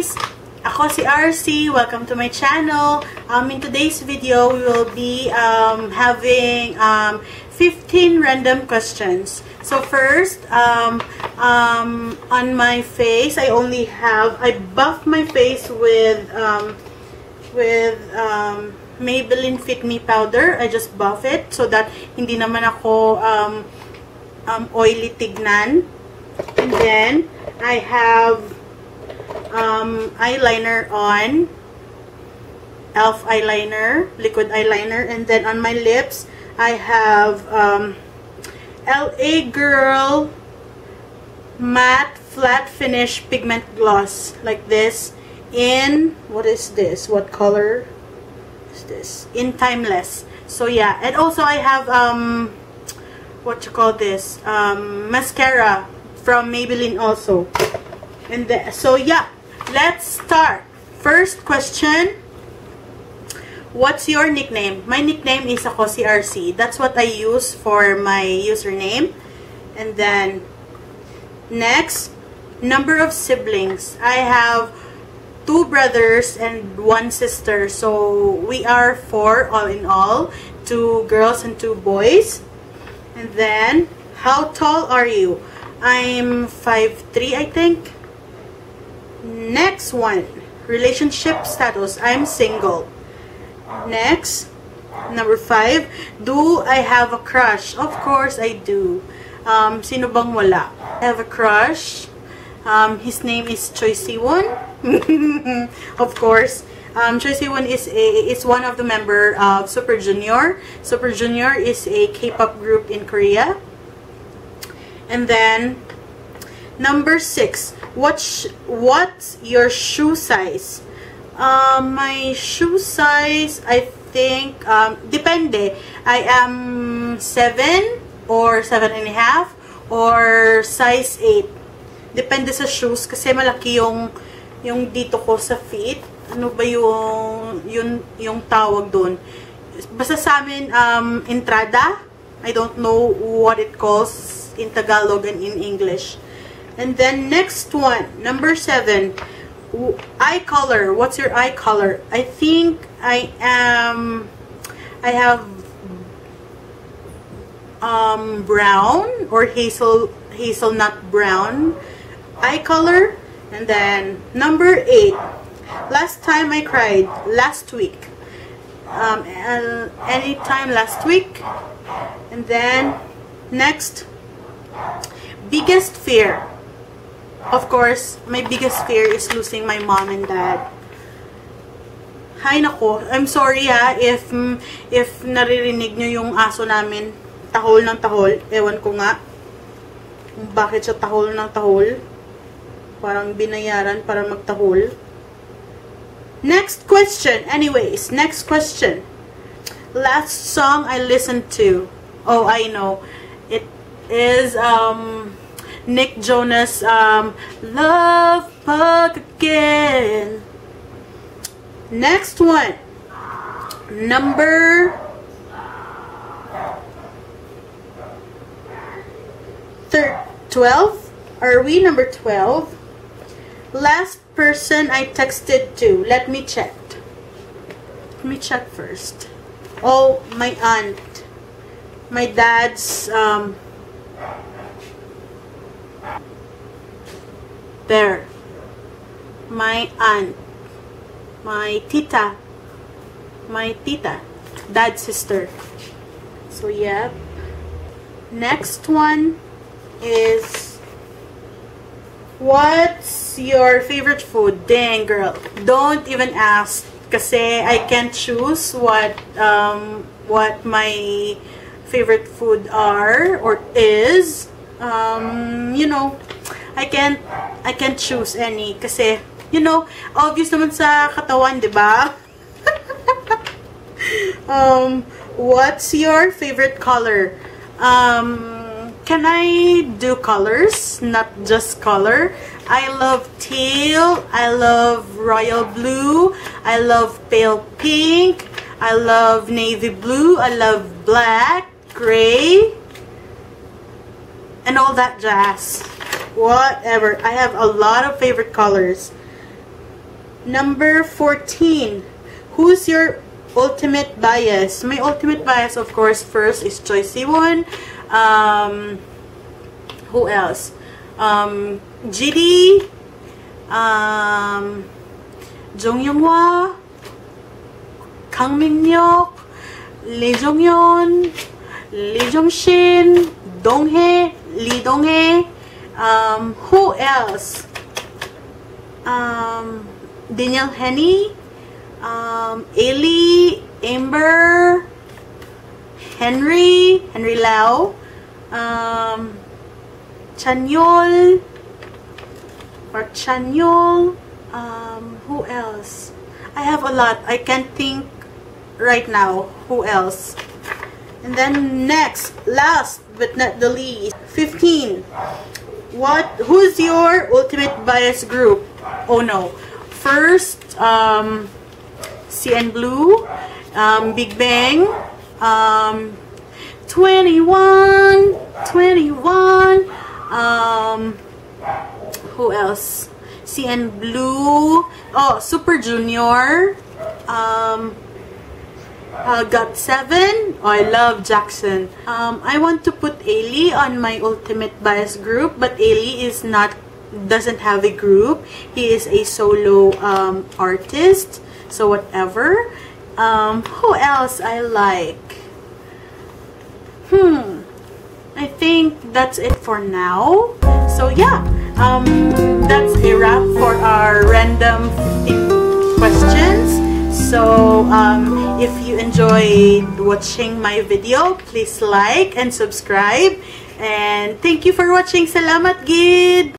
guys! Ako si RC. Welcome to my channel. Um, in today's video, we will be um, having um, 15 random questions. So first, um, um, on my face, I only have, I buff my face with, um, with um, Maybelline Fit Me powder. I just buff it so that hindi naman ako um, um, oily tignan. And then, I have um, eyeliner on. Elf eyeliner, liquid eyeliner. And then on my lips, I have um, LA Girl matte flat finish pigment gloss like this in what is this what color is this in timeless so yeah and also I have um what you call this um mascara from Maybelline also and the, so yeah, let's start. First question. What's your nickname? My nickname is ako RC. That's what I use for my username. And then, next, number of siblings. I have two brothers and one sister. So, we are four all in all. Two girls and two boys. And then, how tall are you? I'm 5'3", I think. Next one, relationship status. I'm single. Next, number five, do I have a crush? Of course I do. Um, sino bang wala? I have a crush. Um, his name is Choi Siwon. of course. Um, Choi Siwon is a is one of the member of Super Junior. Super Junior is a K-pop group in Korea. And then number six, What's what's your shoe size? Um, my shoe size, I think, um, depende. I am 7 or 7 and a half or size 8. Depende sa shoes kasi malaki yung yung dito ko sa feet. Ano ba yung yung, yung tawag doon? Basta sa amin, um, entrada. I don't know what it calls in Tagalog and in English. And then next one, number seven, eye color. What's your eye color? I think I am, I have um, brown or hazel hazelnut brown eye color. And then number eight, last time I cried, last week. Um, and anytime last week. And then next, biggest fear. Of course, my biggest fear is losing my mom and dad. Hay nako, I'm sorry ha, if, if naririnig nyo yung aso namin, tahol ng tahol, ewan ko nga, bakit siya tahol ng tahol. Parang binayaran para magtahol. Next question. Anyways, next question. Last song I listened to. Oh, I know. It is, um, Nick Jonas, um, Love Bug Again. Next one. Number thir 12. Are we number 12? Last person I texted to. Let me check. Let me check first. Oh, my aunt. My dad's um, There. My aunt. My tita. My tita. Dad's sister. So, yep. Next one is What's your favorite food? Dang, girl. Don't even ask. Kasi I can't choose what um, what my favorite food are or is. Um, you know, I can't I can't choose any kasi you know, obvious naman sa katawan, 'di ba? um what's your favorite color? Um can I do colors, not just color? I love teal, I love royal blue, I love pale pink, I love navy blue, I love black, gray, and all that jazz whatever. I have a lot of favorite colors. Number 14. Who's your ultimate bias? My ultimate bias, of course, first is Choi Siwon. Um, who else? Um, GD. Um, Jung Yong-hwa. Kang Min-hyuk. Lee Jong-hyun. Lee Jung-shin. Dong-hae. Lee Dong-hae. Um, who else? Um, Daniel Henney, um, Ailee, Amber, Henry, Henry Lau, um, Chanyeol, or Chanyeol, um, who else? I have a lot. I can't think right now. Who else? And then next, last but not the least, 15. What? Who's your ultimate bias group? Oh no. First, um, CN Blue, um, Big Bang, um, 2NE1, 2NE1, um, who else? CN Blue, oh, Super Junior, um, uh, got seven. Oh, I love Jackson. Um, I want to put Ailee on my ultimate bias group, but Ailee is not doesn't have a group. He is a solo um, artist. So whatever. Um, who else I like? Hmm. I think that's it for now. So yeah, um, that's a wrap for our random questions. So um, if you enjoyed watching my video, please like and subscribe. And thank you for watching. Salamat gid!